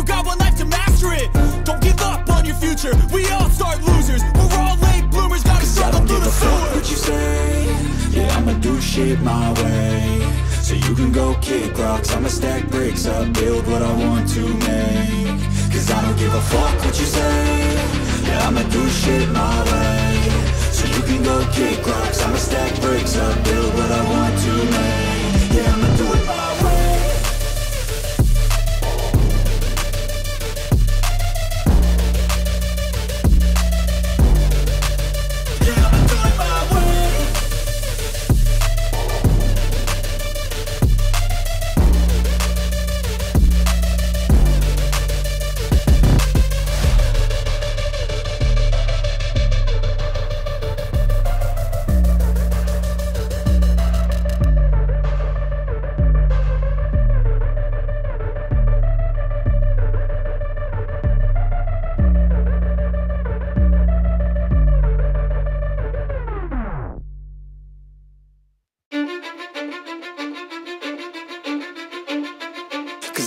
You got one life to master it. Don't give up on your future. We all start losers. We're all late bloomers, gotta I struggle don't through give the a fuck sewer. what you say. Yeah, I'ma do shit my way. So you can go kick rocks. I'ma stack bricks up. Build what I want to make. Cause I don't give a fuck what you say. Yeah, I'ma do shit my way. So you can go kick rocks. I'ma stack